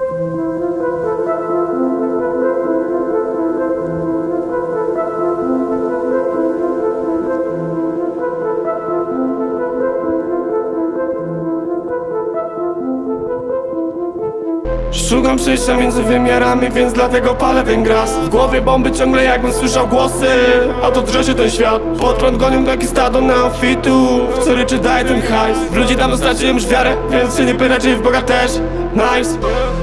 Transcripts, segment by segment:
Thank you. Szukam przejścia między wymiarami, więc dlatego palę ten gras. W głowie bomby ciągle jakbym słyszał głosy A to drze się ten świat. Pod prąd gonią takie stado neofitów Co ryczy daj ten hajs. W ludzi dawno straciłem już wiarę Więc się nie pytaj czy w Boga też. Nice.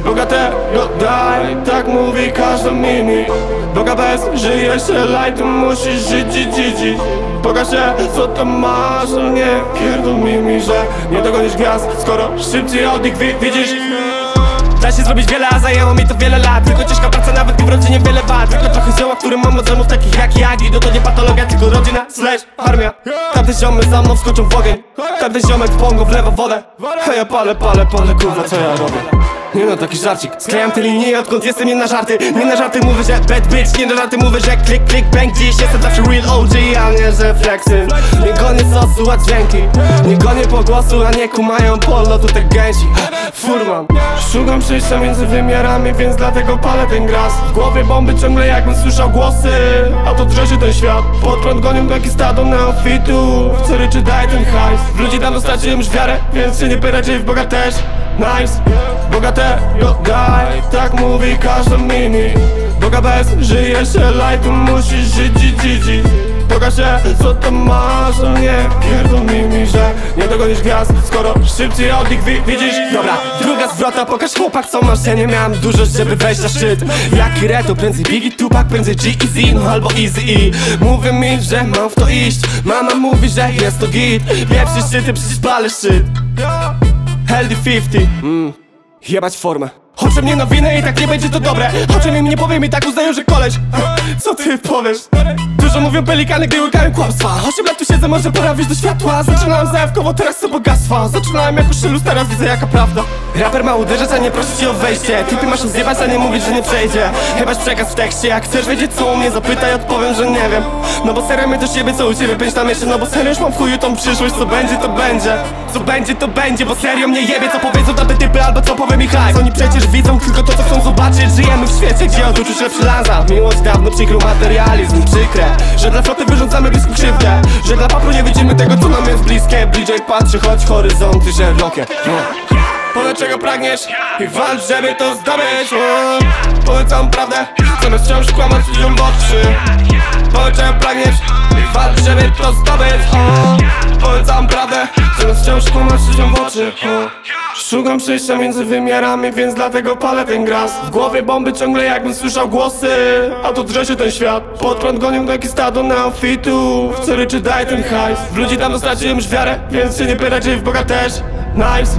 Bogatego daj Tak mówi każda mimi Boga bez żyje się light Musisz żyć dziś, dziś, Pokaż się co tam masz ale Nie pierdol mi mi, że Nie dogonisz gwiazd Skoro szybciej od nich wi widzisz Da się zrobić wiele, a zajęło mi to wiele lat. Tylko ciężka praca, nawet gdy w rodzinie wiele wad. Tylko trochę zioła, który mam od zomów takich jak ja. Ido to nie patologia, tylko rodzina slash armia. Tamte ziomy za mną wskoczą w ogień. Tamten ziomek w pongo wlewa wodę. A ja palę, palę, palę, kurwa co ja robię nie no, taki żarcik. Sklejam te linie, odkąd jestem nie na żarty. Nie na żarty mówię, że bad bitch. Nie na żarty mówię, że klik, klik, bang. Dziś jestem zawsze real OG, a nie, że flexy. Nie gonię sosu, a dźwięki. Nie gonię po głosu, a nie kumają polo Tu te gęsi, furman Szukam przejścia między wymiarami, więc dlatego palę ten gras. W głowie bomby ciągle jakbym słyszał głosy. A to się ten świat. Pod prąd gonią takie stado neofitów Co ryczy daj ten hajs. W ludzi dawno straciłem już wiarę Więc się nie pytaj, czy w Boga też Nice. Bogatego daj Tak mówi każda mimi Boga bez żyje się light Musisz żyć dziś, dziś Pokaż się co tam masz? Ale Nie pierdol mi że nie dogonisz gwiazd Skoro szybciej od nich wi widzisz. Dobra, druga zwrota, pokaż chłopak co masz. Ja nie miałem dużo, żeby wejść na szczyt. Jaki reto, prędzej Biggie Tupac, prędzej G-Eazy No albo Easy E Mówię mi, że mam w to iść. Mama mówi, że jest to git. Pierwszy szczyty, przecież palę szczyt Healthy 50 mm. Jebać formę Chodzę mnie na winę i tak nie będzie to dobre Chodzę mi nie powiem i tak uznają, że koleś Co ty powiesz? Dużo mówią pelikany, gdy łykają kłamstwa. Osiem lat tu siedzę, może pora wyjść do światła. Zaczynałem zajawkowo, teraz co bogactwa Zaczynałem jako szylus, teraz widzę jaka prawda. Raper ma uderzać, a nie prosić o wejście. Typy masz zjebać, a nie mówić, że nie przejdzie. Chyba przekaz w tekście, jak chcesz wiedzieć co u mnie Zapytaj, odpowiem, że nie wiem. No bo serio mnie do siebie, co u ciebie pięć na miesiąc No bo serio już mam w chuju tą przyszłość, co będzie, to będzie. Co będzie, to będzie, bo serio mnie jebie Co powiedzą tamte typy, albo co powie mi hype Oni przecież widzą tylko to, co chcą zobaczyć. Żyjemy w świecie, gdzie otoczysz lepszy Miłość dawno przykrył materializm. Przykre, że dla floty wyrządzamy bliską krzywdę. Że dla papru nie widzimy tego, co nam jest bliskie. Bliżej patrzy, choć horyzonty szerokie. Powiedz czego pragniesz i walcz, żeby to zdobyć. Powiedz całą prawdę, zamiast wciąż kłamać ludziom w oczy. Powiedz czego pragniesz i walcz, żeby to zdobyć. Powiedz całą prawdę, zamiast wciąż kłamać ludziom w oczy. Szukam przejścia między wymiarami, więc dlatego palę ten gras. W głowie bomby ciągle jakbym słyszał głosy. A to drze się ten świat. Pod prąd gonią takie stado neofitów Co ryczy daj ten hajs. W ludzi dawno straciłem już wiarę Więc się nie pytaj, czy w Boga też. Nice.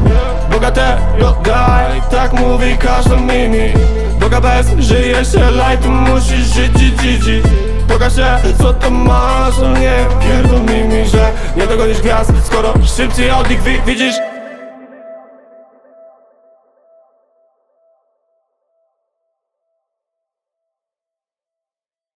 Bogatego daj Tak mówi każda mimi Boga bez żyje się light Musisz żyć dziś, dziś Pokaż się co tam masz. Nie pierdol mi mi, że nie dogonisz gwiazd. Skoro szybciej od nich wi widzisz